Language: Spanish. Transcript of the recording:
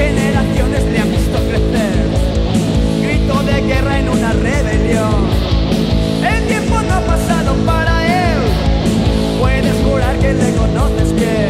generaciones le han visto crecer. Grito de guerra en una rebelión. El tiempo no ha pasado para él. Puedes jurar que le conoces bien.